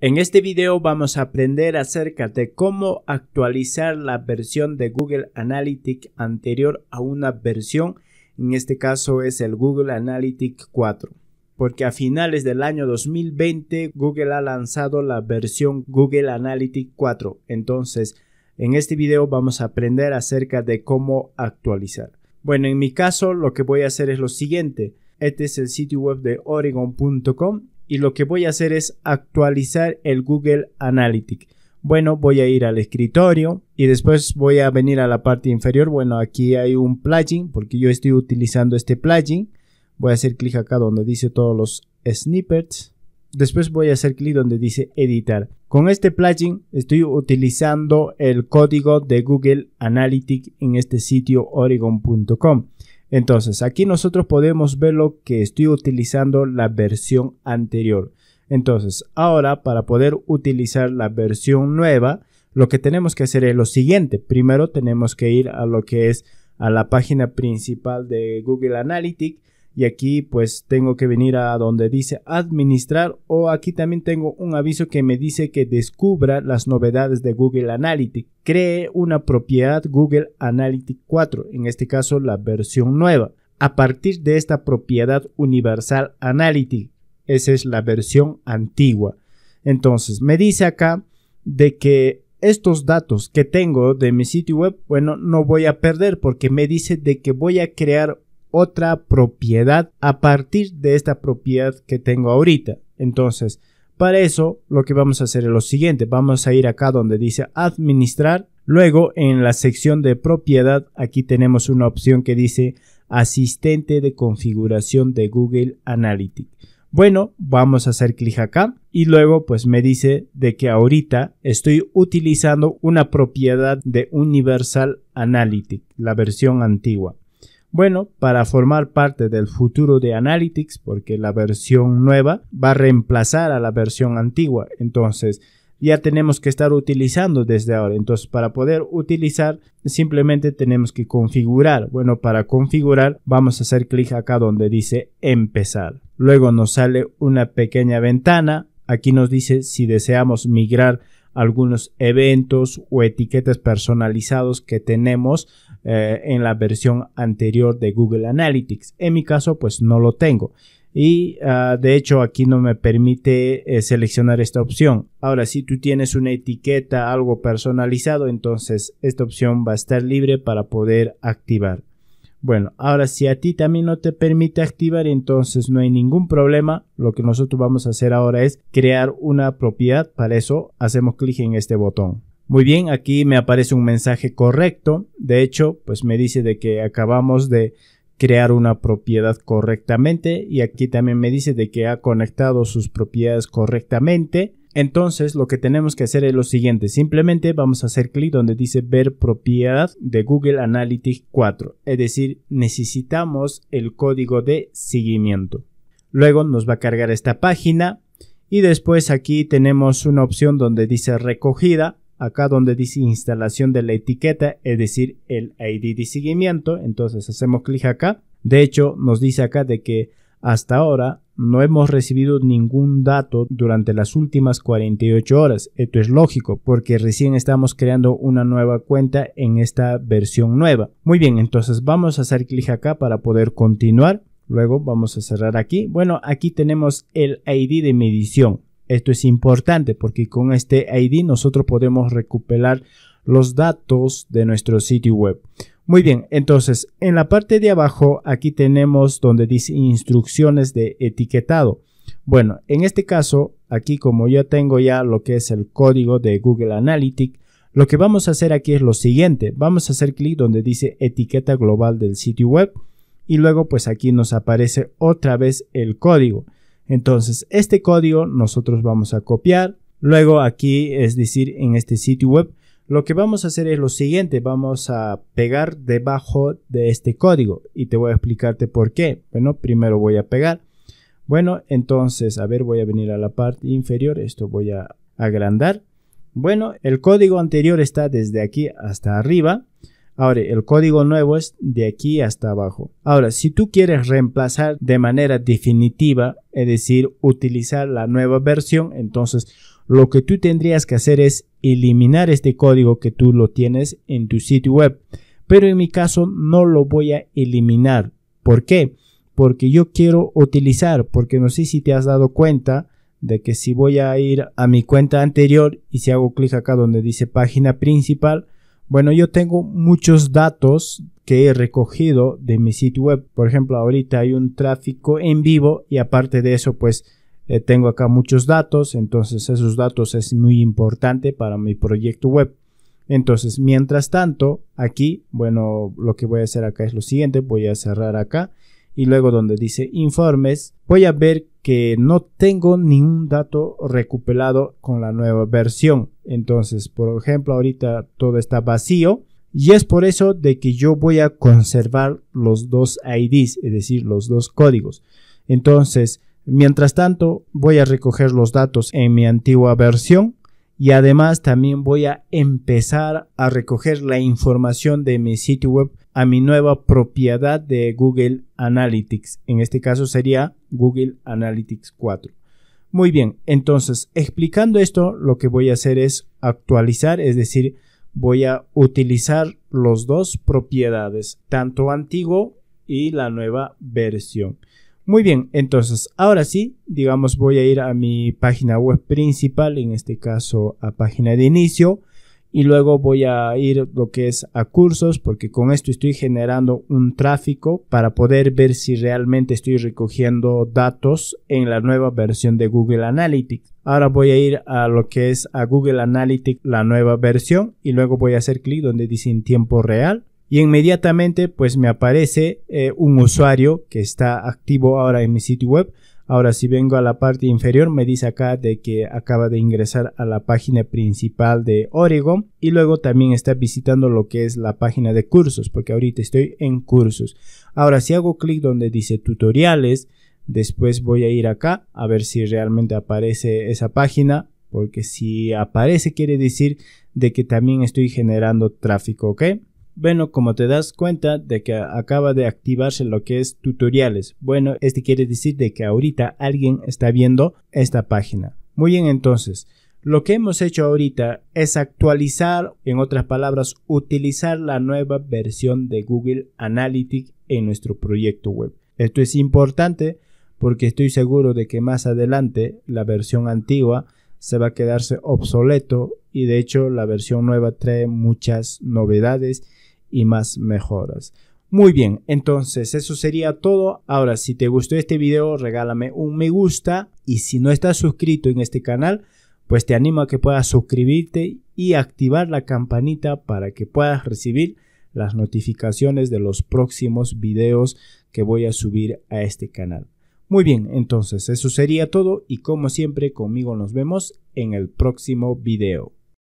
En este video vamos a aprender acerca de cómo actualizar la versión de Google Analytics anterior a una versión, en este caso es el Google Analytics 4, porque a finales del año 2020 Google ha lanzado la versión Google Analytics 4, entonces en este video vamos a aprender acerca de cómo actualizar. Bueno, en mi caso lo que voy a hacer es lo siguiente, este es el sitio web de oregon.com y lo que voy a hacer es actualizar el Google Analytics. Bueno, voy a ir al escritorio y después voy a venir a la parte inferior. Bueno, aquí hay un plugin porque yo estoy utilizando este plugin. Voy a hacer clic acá donde dice todos los snippets. Después voy a hacer clic donde dice editar. Con este plugin estoy utilizando el código de Google Analytics en este sitio oregon.com. Entonces, aquí nosotros podemos ver lo que estoy utilizando la versión anterior. Entonces, ahora para poder utilizar la versión nueva, lo que tenemos que hacer es lo siguiente. Primero tenemos que ir a lo que es a la página principal de Google Analytics y aquí pues tengo que venir a donde dice administrar o aquí también tengo un aviso que me dice que descubra las novedades de Google Analytics. Cree una propiedad Google Analytics 4, en este caso la versión nueva. A partir de esta propiedad Universal Analytics, esa es la versión antigua. Entonces me dice acá de que estos datos que tengo de mi sitio web, bueno, no voy a perder porque me dice de que voy a crear otra propiedad a partir de esta propiedad que tengo ahorita. Entonces, para eso lo que vamos a hacer es lo siguiente. Vamos a ir acá donde dice administrar. Luego en la sección de propiedad aquí tenemos una opción que dice asistente de configuración de Google Analytics. Bueno, vamos a hacer clic acá y luego pues me dice de que ahorita estoy utilizando una propiedad de Universal Analytics, la versión antigua. Bueno, para formar parte del futuro de Analytics, porque la versión nueva va a reemplazar a la versión antigua, entonces ya tenemos que estar utilizando desde ahora. Entonces, para poder utilizar, simplemente tenemos que configurar. Bueno, para configurar, vamos a hacer clic acá donde dice empezar. Luego nos sale una pequeña ventana. Aquí nos dice si deseamos migrar algunos eventos o etiquetas personalizados que tenemos eh, en la versión anterior de Google Analytics. En mi caso, pues no lo tengo. Y ah, de hecho aquí no me permite eh, seleccionar esta opción. Ahora, si tú tienes una etiqueta, algo personalizado, entonces esta opción va a estar libre para poder activar. Bueno, ahora si a ti también no te permite activar, entonces no hay ningún problema. Lo que nosotros vamos a hacer ahora es crear una propiedad. Para eso hacemos clic en este botón. Muy bien, aquí me aparece un mensaje correcto. De hecho, pues me dice de que acabamos de crear una propiedad correctamente y aquí también me dice de que ha conectado sus propiedades correctamente. Entonces lo que tenemos que hacer es lo siguiente, simplemente vamos a hacer clic donde dice ver propiedad de Google Analytics 4, es decir, necesitamos el código de seguimiento. Luego nos va a cargar esta página y después aquí tenemos una opción donde dice recogida acá donde dice instalación de la etiqueta, es decir, el ID de seguimiento. Entonces hacemos clic acá. De hecho, nos dice acá de que hasta ahora no hemos recibido ningún dato durante las últimas 48 horas. Esto es lógico porque recién estamos creando una nueva cuenta en esta versión nueva. Muy bien, entonces vamos a hacer clic acá para poder continuar. Luego vamos a cerrar aquí. Bueno, aquí tenemos el ID de medición. Esto es importante porque con este ID nosotros podemos recuperar los datos de nuestro sitio web. Muy bien, entonces en la parte de abajo aquí tenemos donde dice instrucciones de etiquetado. Bueno, en este caso, aquí como yo tengo ya lo que es el código de Google Analytics, lo que vamos a hacer aquí es lo siguiente. Vamos a hacer clic donde dice etiqueta global del sitio web y luego pues aquí nos aparece otra vez el código. Entonces, este código nosotros vamos a copiar. Luego aquí, es decir, en este sitio web, lo que vamos a hacer es lo siguiente, vamos a pegar debajo de este código y te voy a explicarte por qué. Bueno, primero voy a pegar. Bueno, entonces, a ver, voy a venir a la parte inferior, esto voy a agrandar. Bueno, el código anterior está desde aquí hasta arriba. Ahora, el código nuevo es de aquí hasta abajo. Ahora, si tú quieres reemplazar de manera definitiva, es decir, utilizar la nueva versión, entonces lo que tú tendrías que hacer es eliminar este código que tú lo tienes en tu sitio web. Pero en mi caso no lo voy a eliminar. ¿Por qué? Porque yo quiero utilizar, porque no sé si te has dado cuenta de que si voy a ir a mi cuenta anterior y si hago clic acá donde dice página principal, bueno, yo tengo muchos datos que he recogido de mi sitio web. Por ejemplo, ahorita hay un tráfico en vivo y aparte de eso, pues eh, tengo acá muchos datos. Entonces, esos datos es muy importante para mi proyecto web. Entonces, mientras tanto, aquí, bueno, lo que voy a hacer acá es lo siguiente. Voy a cerrar acá y luego donde dice informes, voy a ver que no tengo ningún dato recuperado con la nueva versión. Entonces, por ejemplo, ahorita todo está vacío y es por eso de que yo voy a conservar los dos IDs, es decir, los dos códigos. Entonces, mientras tanto, voy a recoger los datos en mi antigua versión y además también voy a empezar a recoger la información de mi sitio web a mi nueva propiedad de Google Analytics. En este caso sería Google Analytics 4. Muy bien, entonces explicando esto, lo que voy a hacer es actualizar, es decir, voy a utilizar los dos propiedades, tanto antiguo y la nueva versión. Muy bien, entonces ahora sí, digamos voy a ir a mi página web principal, en este caso a página de inicio, y luego voy a ir lo que es a cursos porque con esto estoy generando un tráfico para poder ver si realmente estoy recogiendo datos en la nueva versión de Google Analytics. Ahora voy a ir a lo que es a Google Analytics la nueva versión y luego voy a hacer clic donde dice en tiempo real y inmediatamente pues me aparece eh, un usuario que está activo ahora en mi sitio web. Ahora si vengo a la parte inferior me dice acá de que acaba de ingresar a la página principal de Oregon y luego también está visitando lo que es la página de cursos porque ahorita estoy en cursos. Ahora si hago clic donde dice tutoriales después voy a ir acá a ver si realmente aparece esa página porque si aparece quiere decir de que también estoy generando tráfico, ¿ok? Bueno, como te das cuenta de que acaba de activarse lo que es tutoriales. Bueno, este quiere decir de que ahorita alguien está viendo esta página. Muy bien, entonces, lo que hemos hecho ahorita es actualizar, en otras palabras, utilizar la nueva versión de Google Analytics en nuestro proyecto web. Esto es importante porque estoy seguro de que más adelante la versión antigua se va a quedarse obsoleto y de hecho la versión nueva trae muchas novedades y más mejoras. Muy bien, entonces eso sería todo. Ahora, si te gustó este video, regálame un me gusta y si no estás suscrito en este canal, pues te animo a que puedas suscribirte y activar la campanita para que puedas recibir las notificaciones de los próximos videos que voy a subir a este canal. Muy bien, entonces eso sería todo y como siempre conmigo nos vemos en el próximo video.